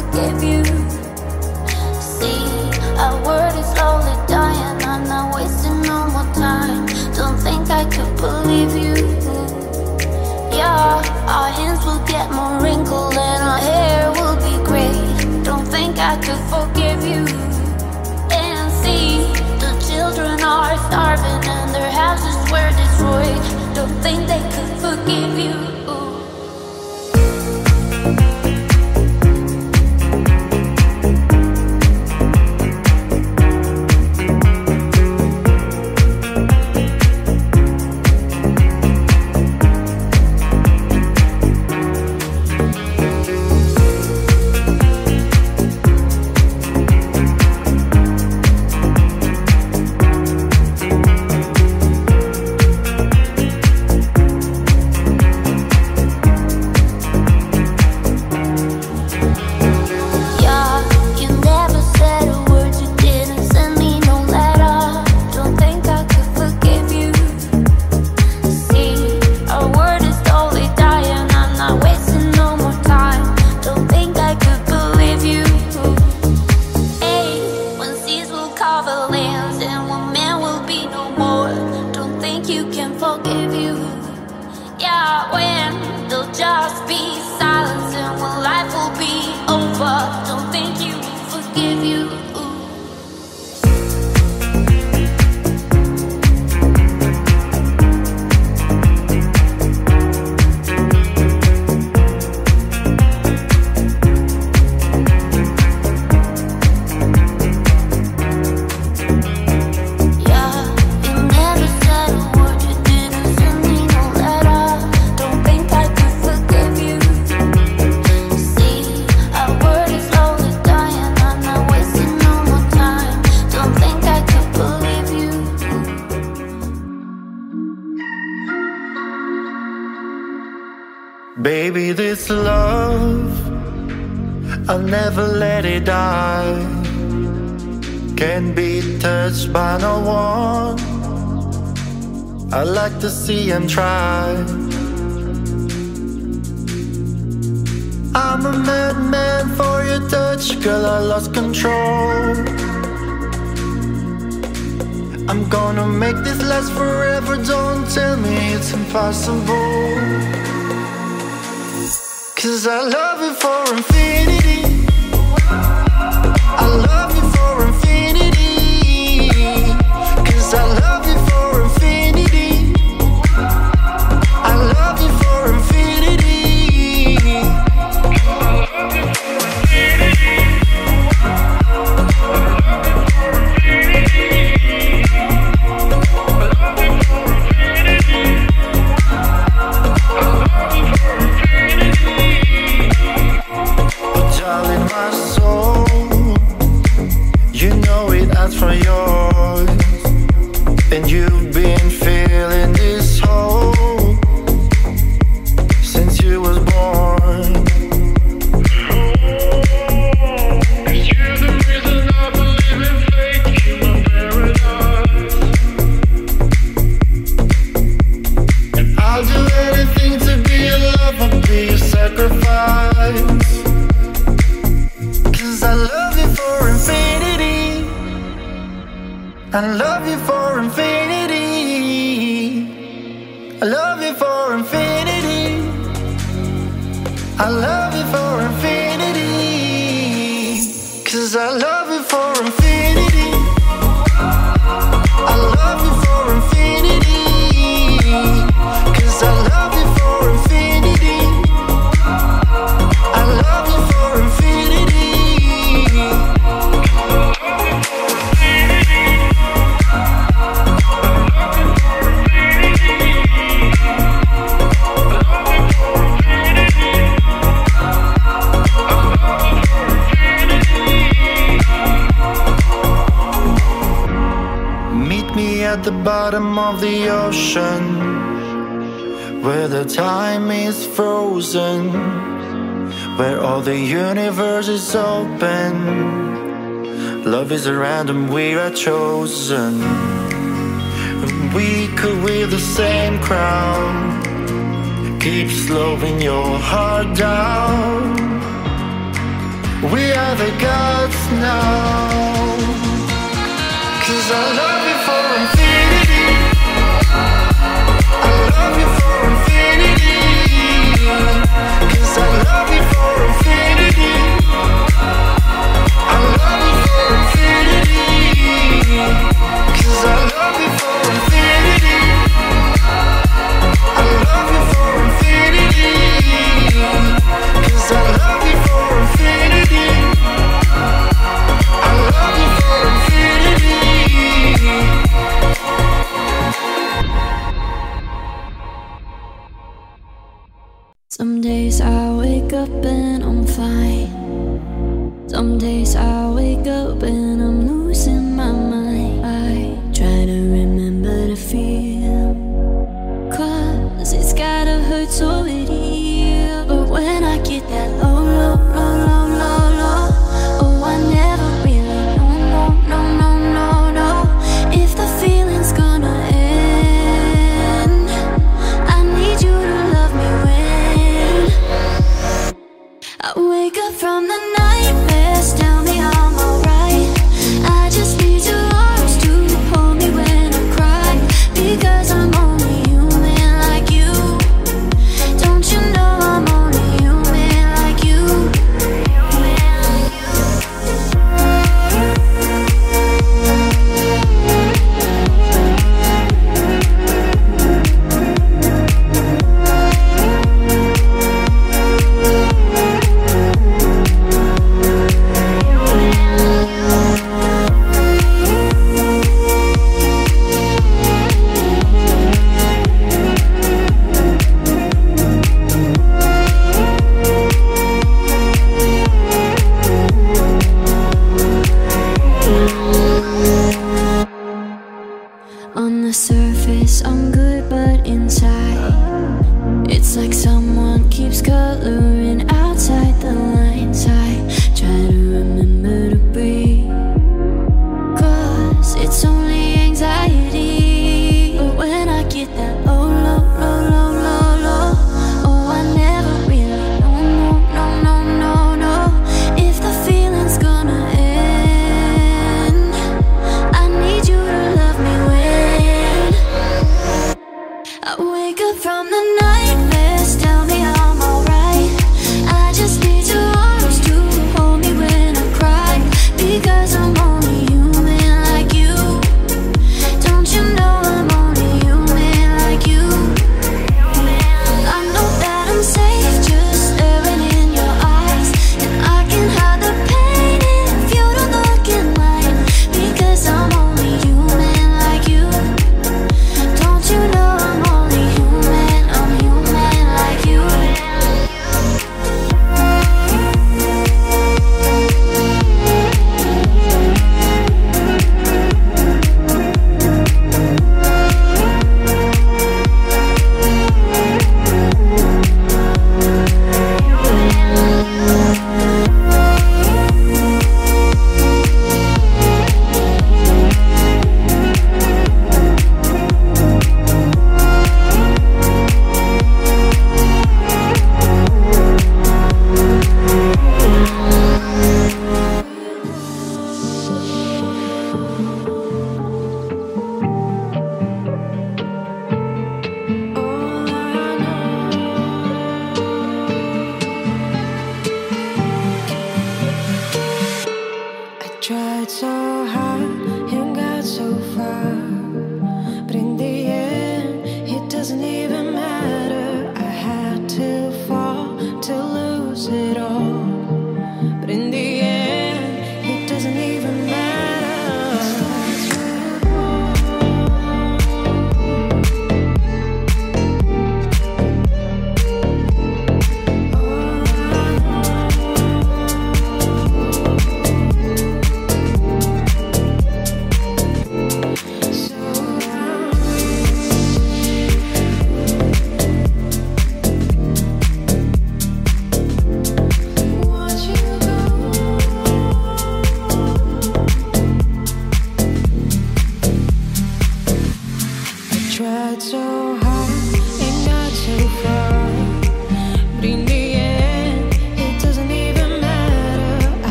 forgive you. See, our world is slowly dying. I'm not wasting no more time. Don't think I could believe you. Yeah, our hands will get more wrinkled and our hair will be gray. Don't think I could forgive you. And see, the children are starving and their houses were destroyed. Don't think they could forgive you. by no one. I like to see him try. I'm a madman for your touch, girl. I lost control. I'm gonna make this last forever. Don't tell me it's impossible. Cause I love it for infinity. Love is a random, we are chosen. We could wear the same crown. Keep slowing your heart down. We are the gods now. Cause I love you for infinity. It's like someone keeps cutting.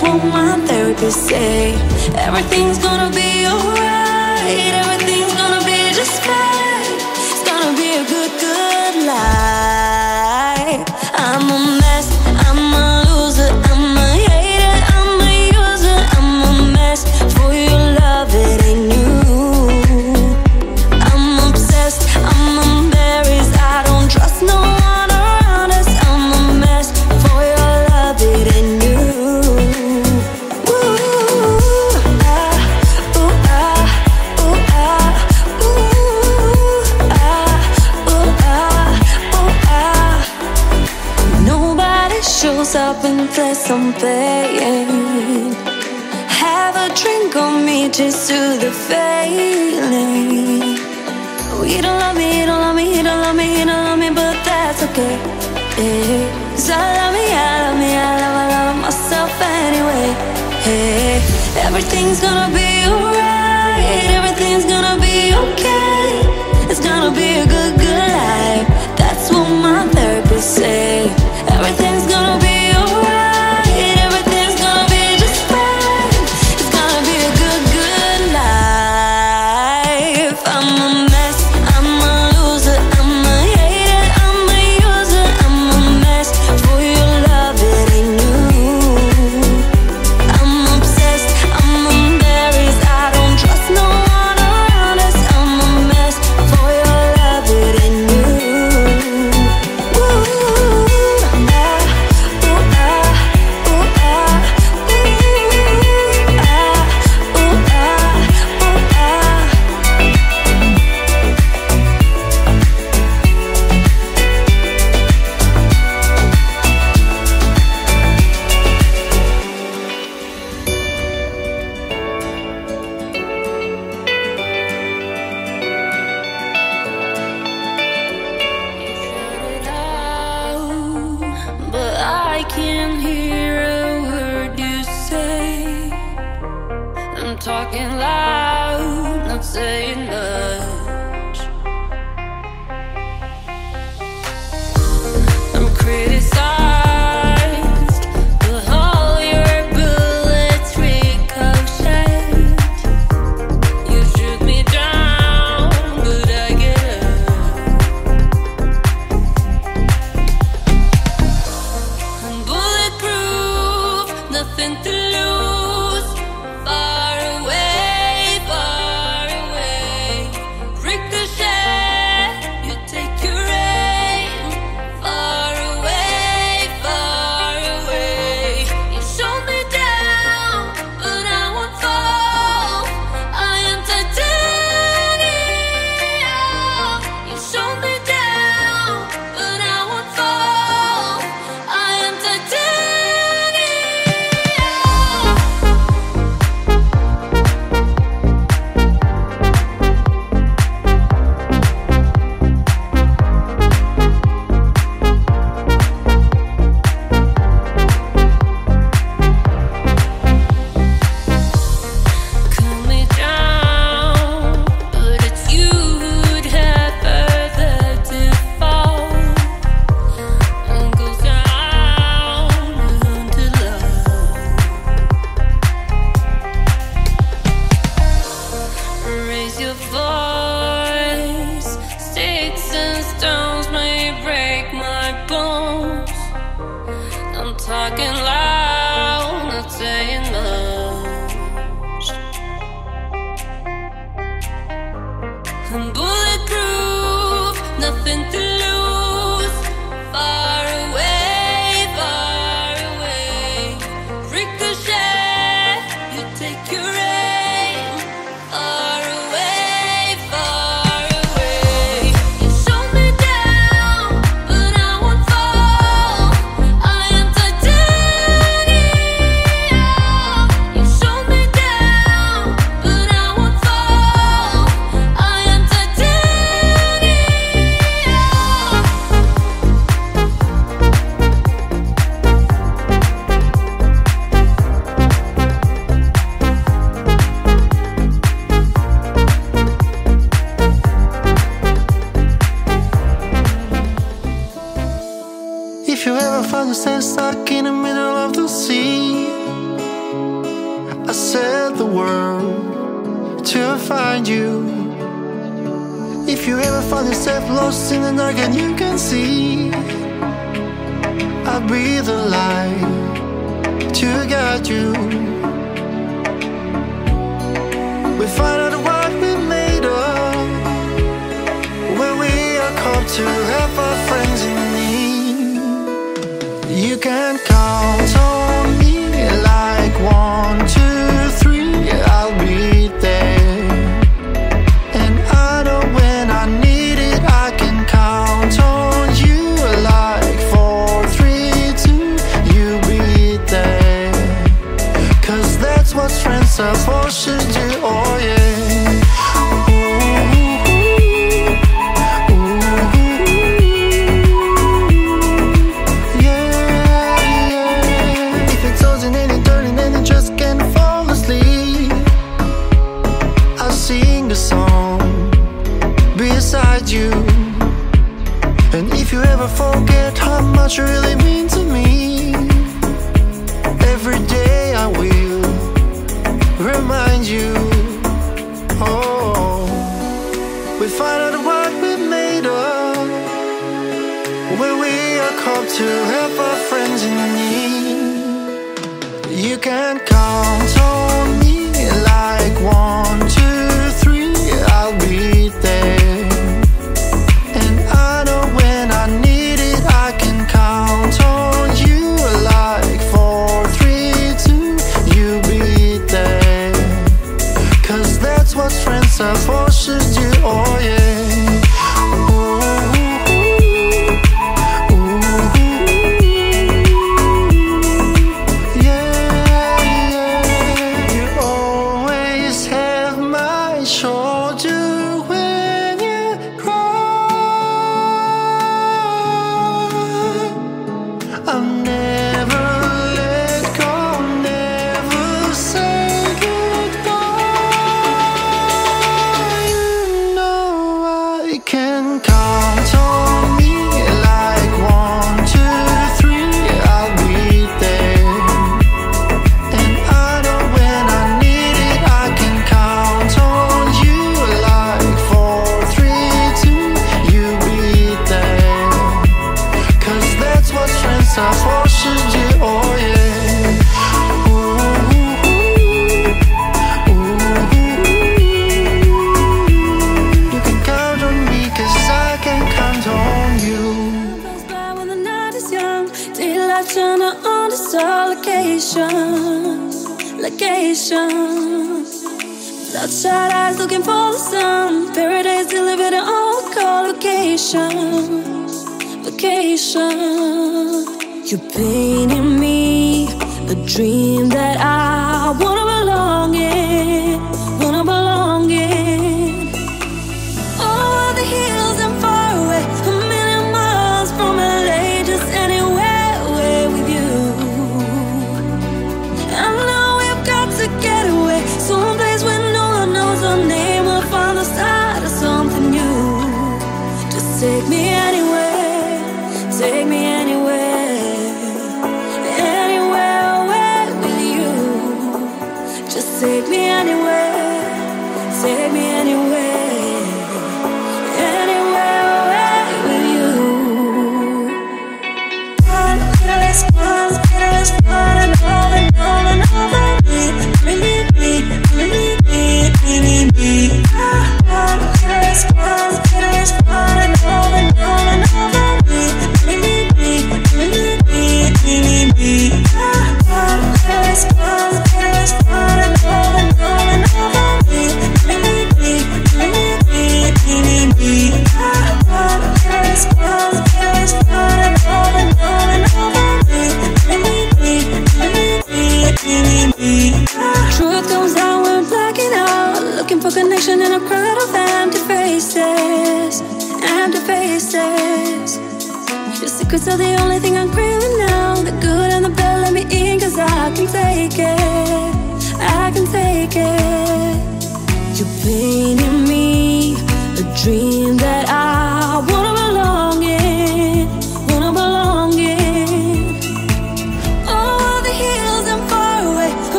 What my therapist say. Everything's gonna be alright. Everything just to the failing. We don't love me, you don't love me, you don't love me, you don't love me, but that's okay. Yeah. Cause I love me, I love me, I love, I love myself anyway. Hey, everything's gonna be alright, everything's gonna be okay. It's gonna be a good, good life. That's what my therapist say. Everything's gonna be.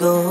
Years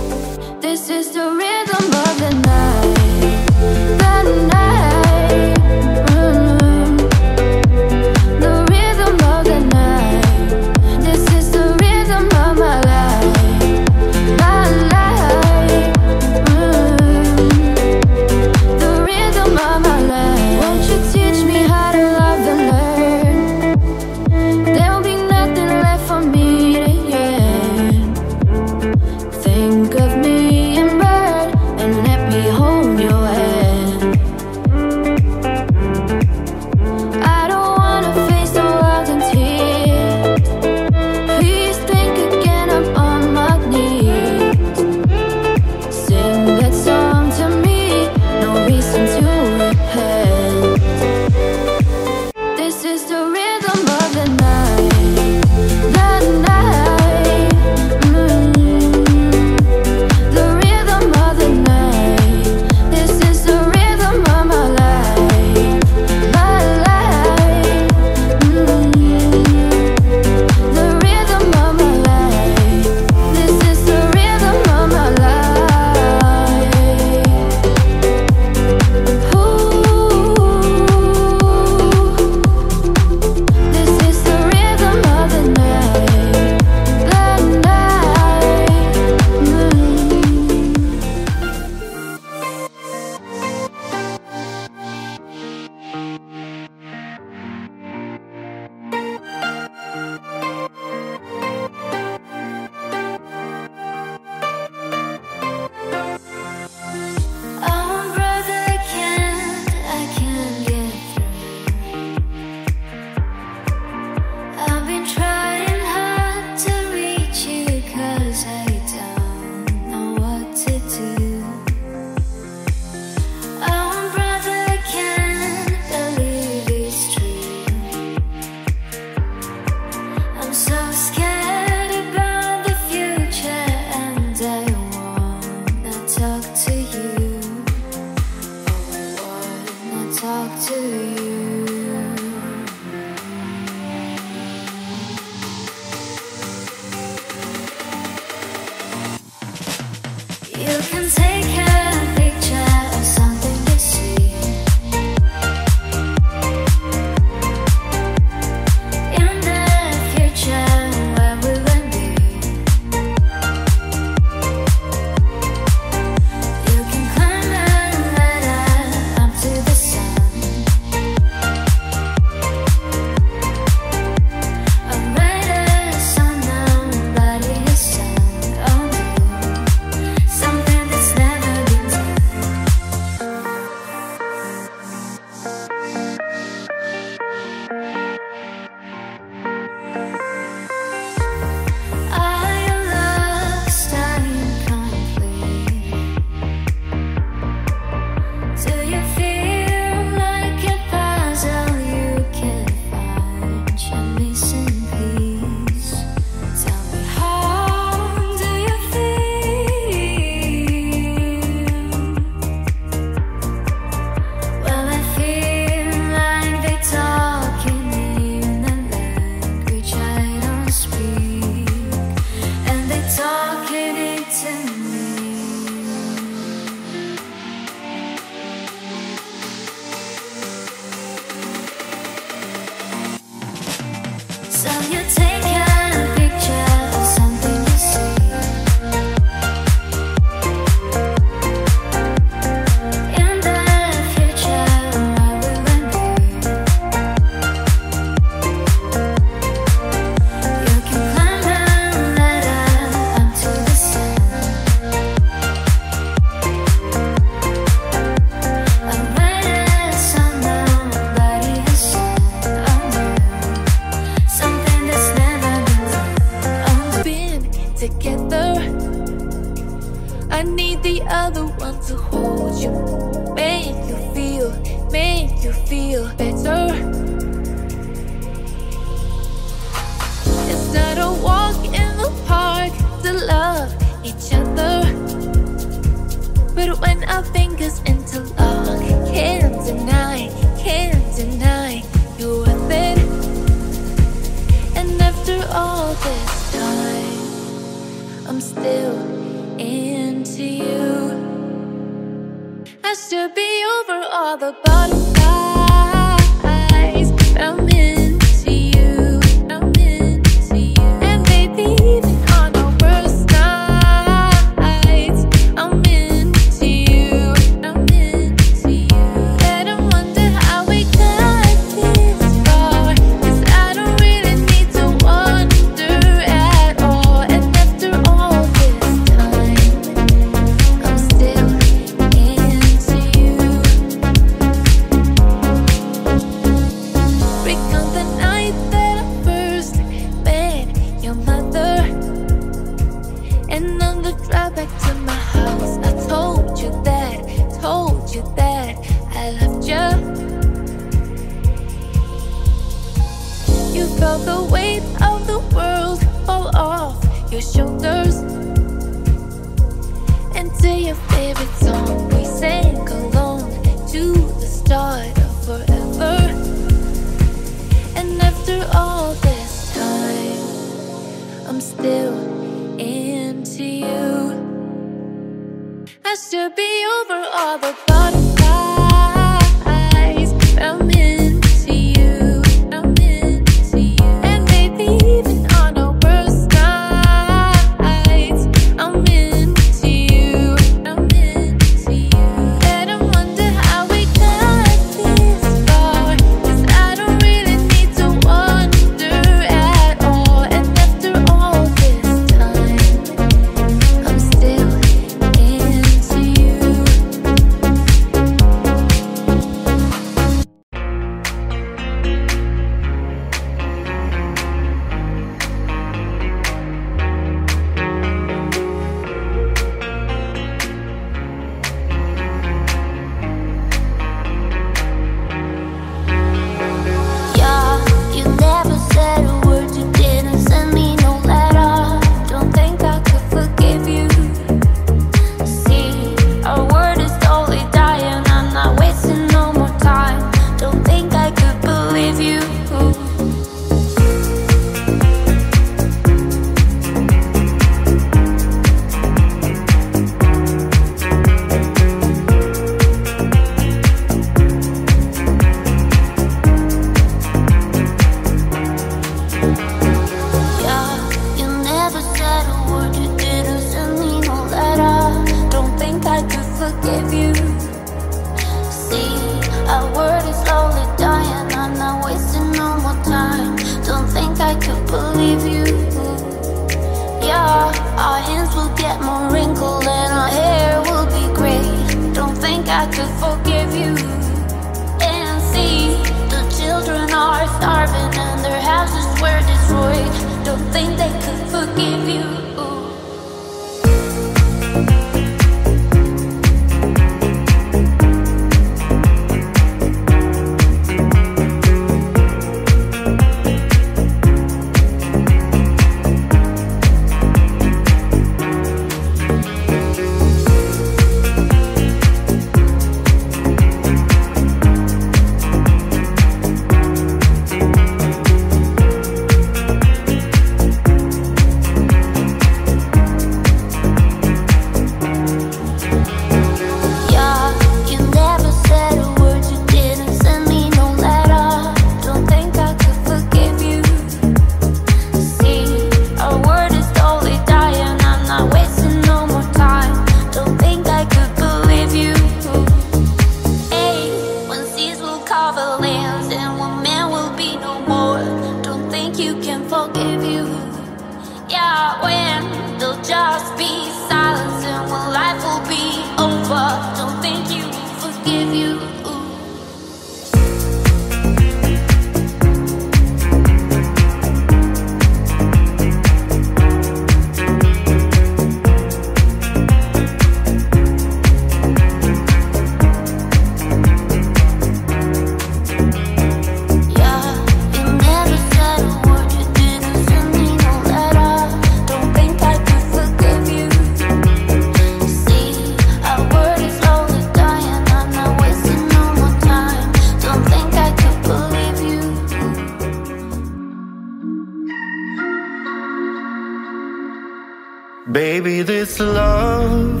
Baby, this love,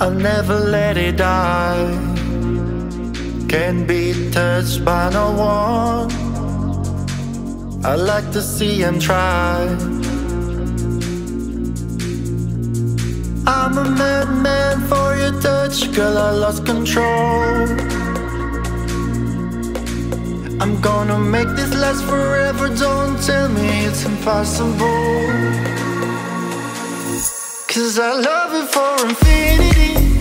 I'll never let it die. Can't be touched by no one. I like to see him try. I'm a madman for your touch, girl. I lost control. I'm gonna make this last forever. Don't tell me it's impossible. Cause I love it for infinity.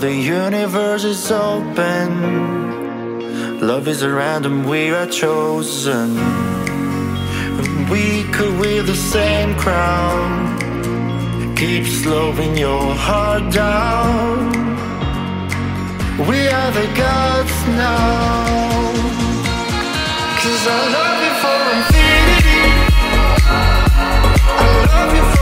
The universe is open. Love is a random, we are chosen. We could wear the same crown. Keep slowing your heart down. We are the gods now. Cause I love you for infinity. I love you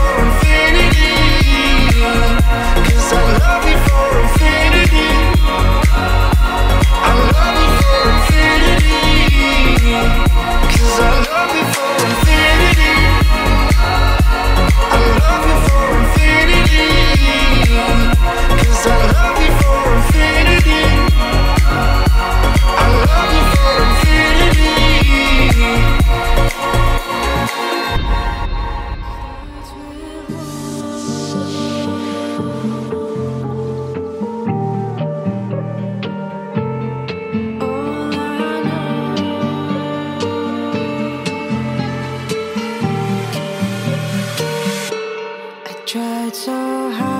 tried so hard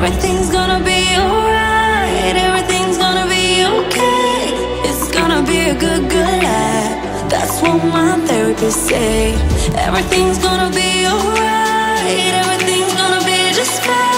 Everything's gonna be alright. Everything's gonna be okay. It's gonna be a good, good life. That's what my therapist say. Everything's gonna be alright. Everything's gonna be just fine.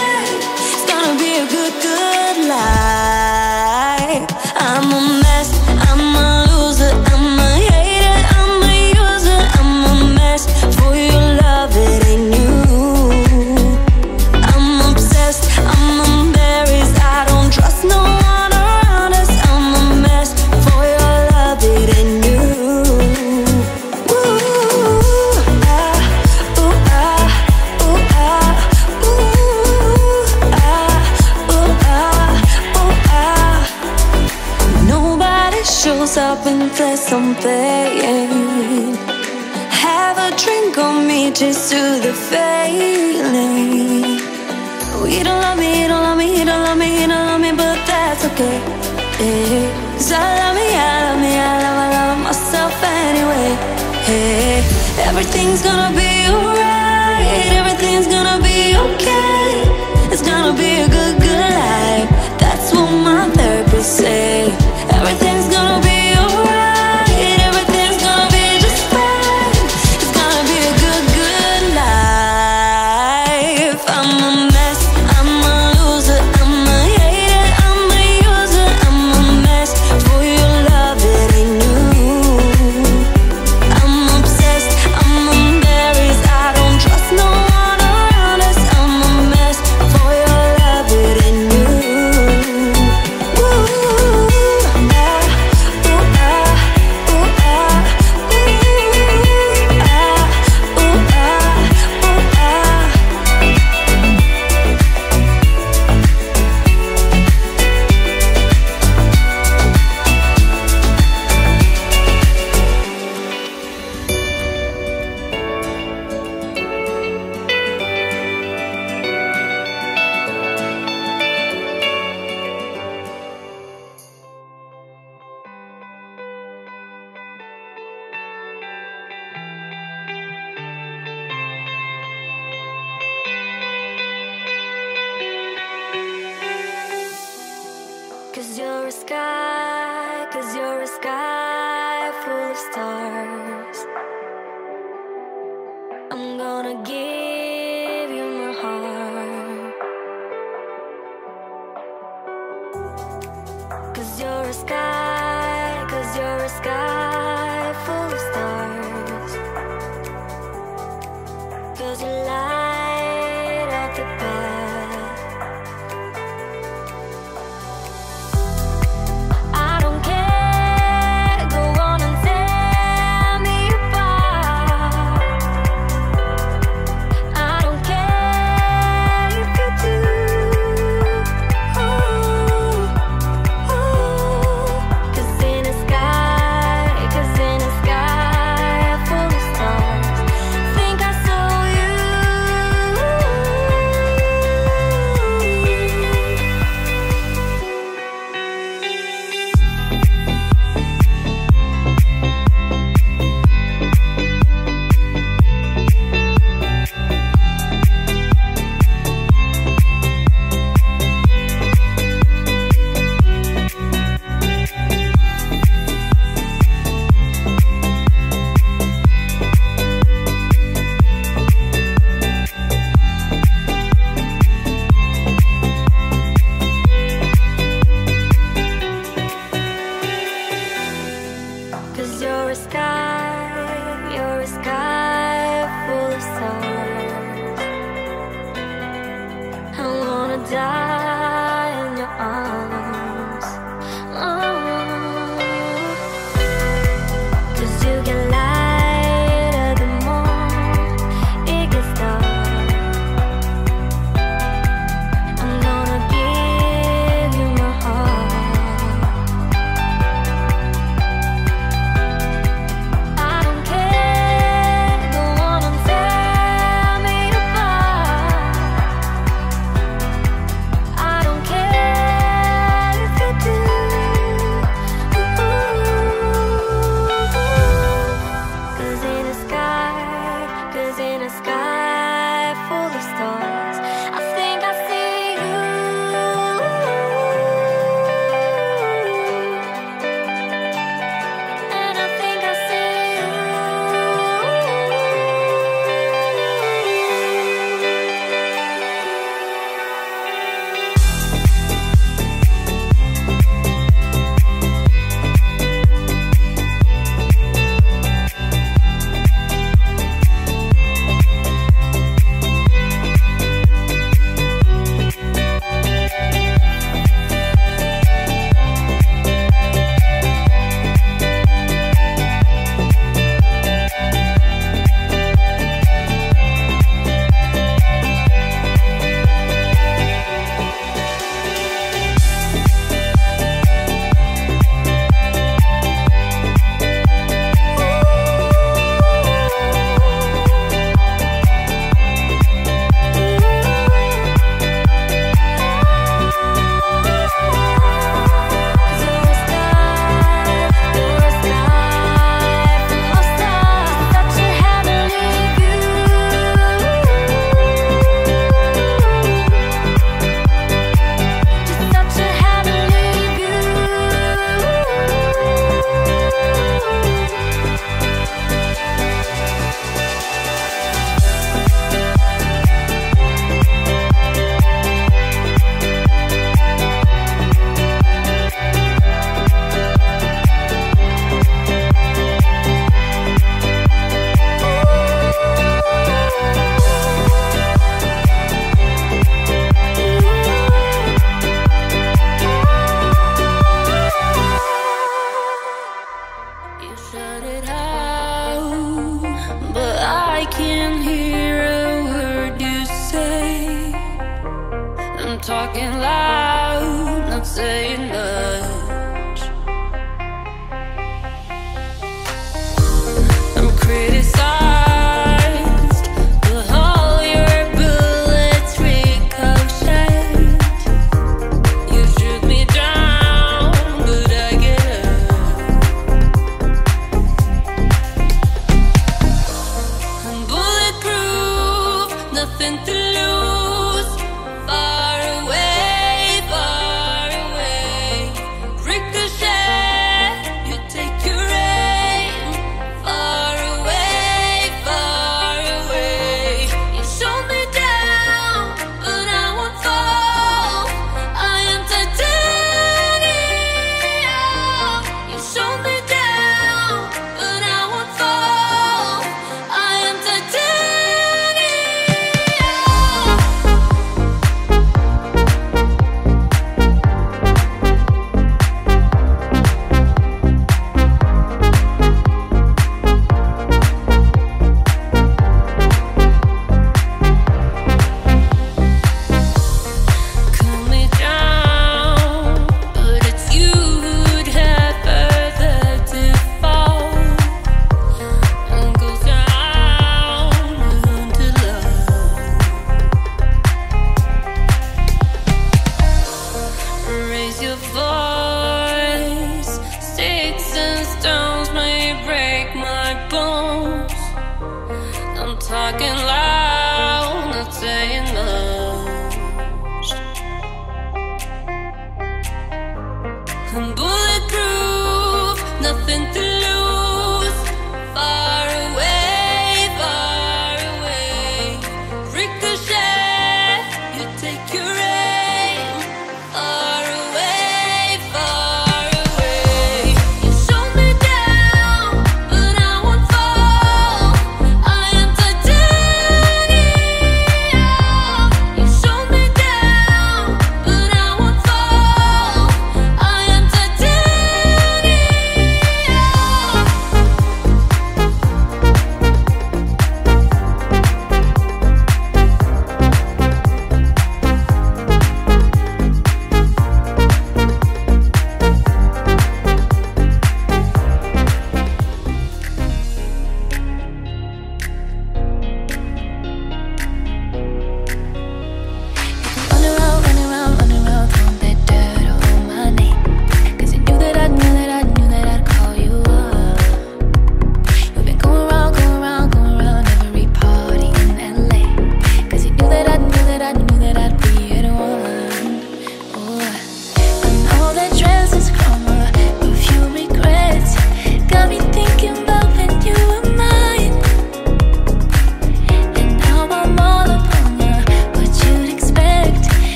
Everything's gonna be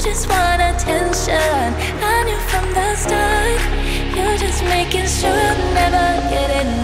just want attention. I knew from the start. You're just making sure I'll never get enough.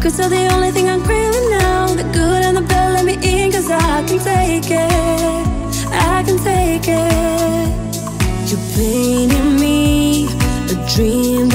Secrets are the only thing I'm craving now. The good and the bad let me in Cause I can take it. I can take it. You're painting me a dream.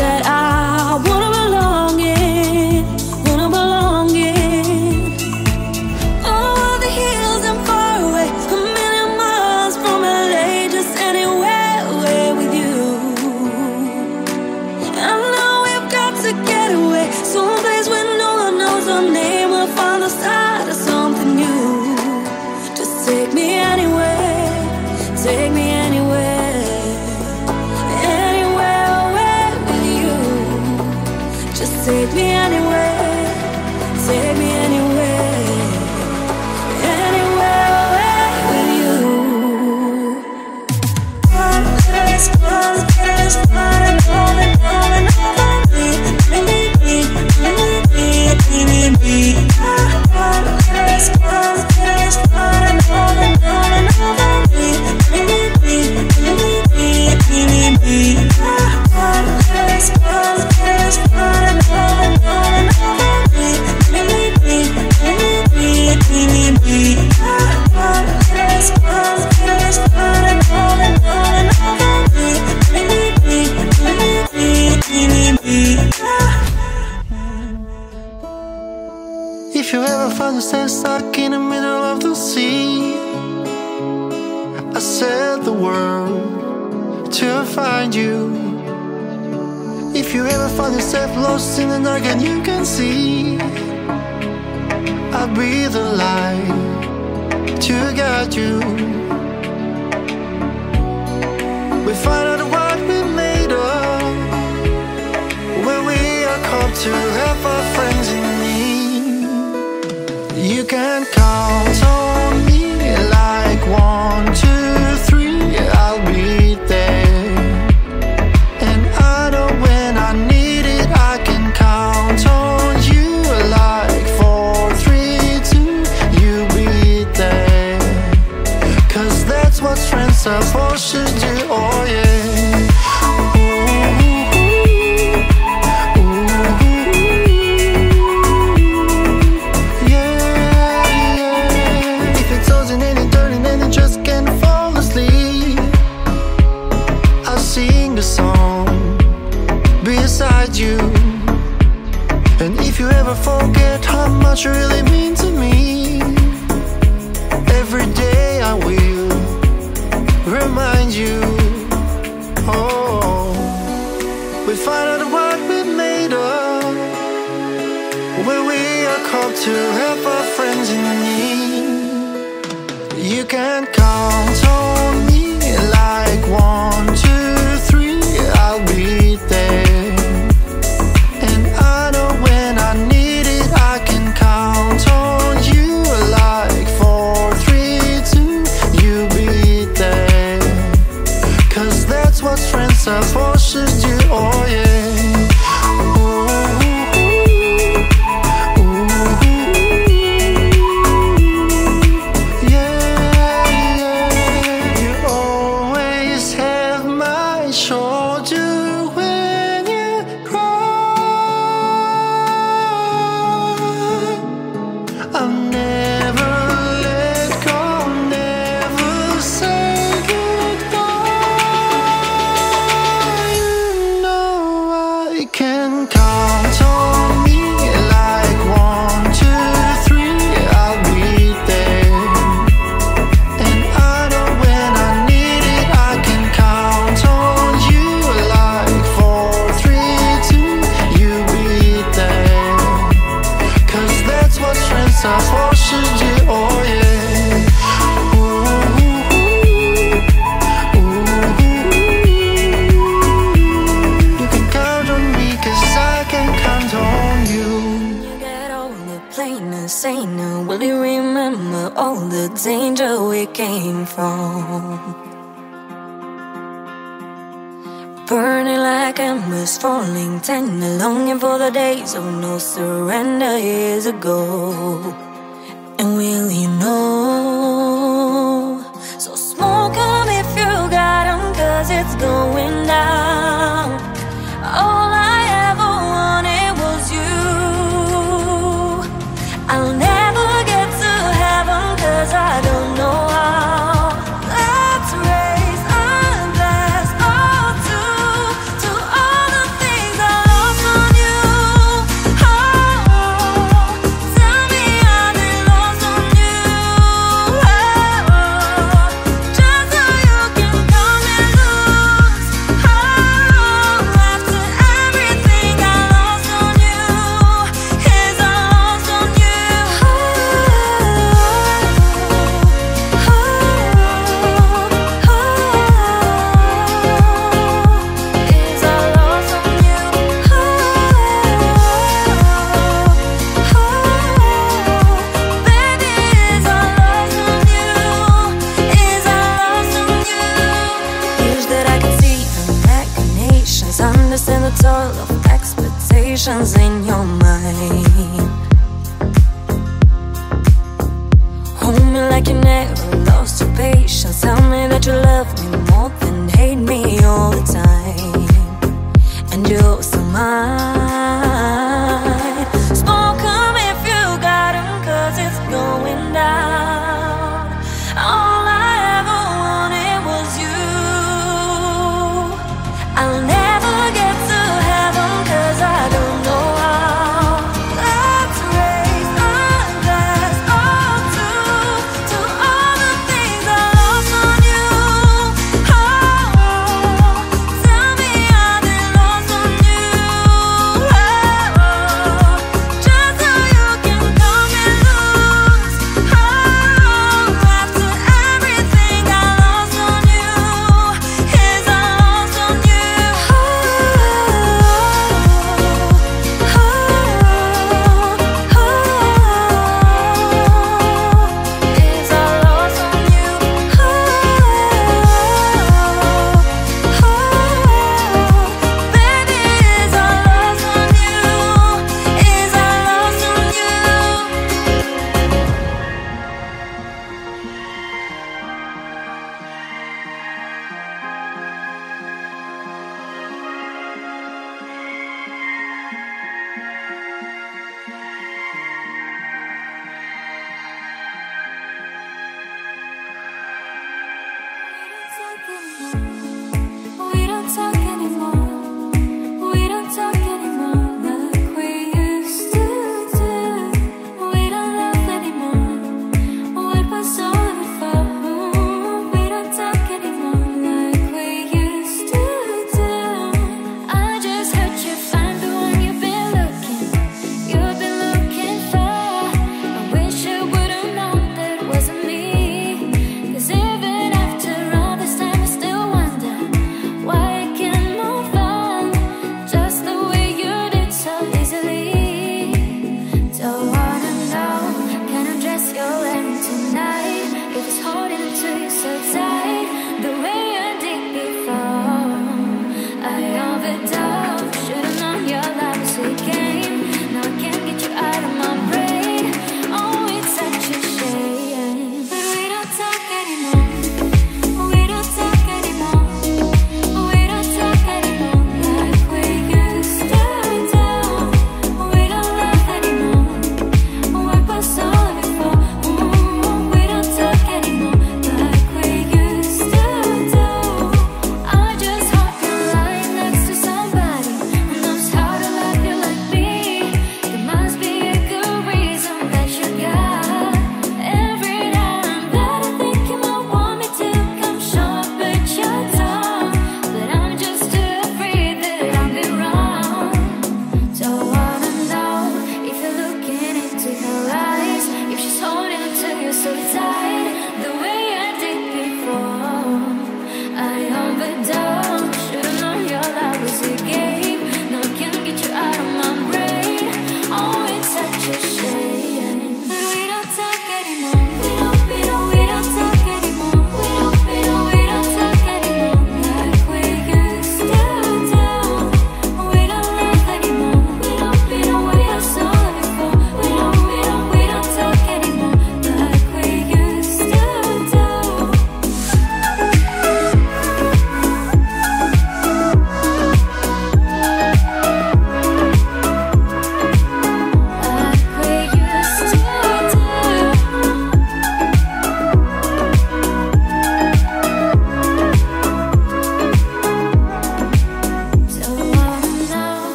said stuck in the middle of the sea. I said the world to find you. If you ever find yourself lost in the dark and you can see, I'll be the light to guide you. you can count on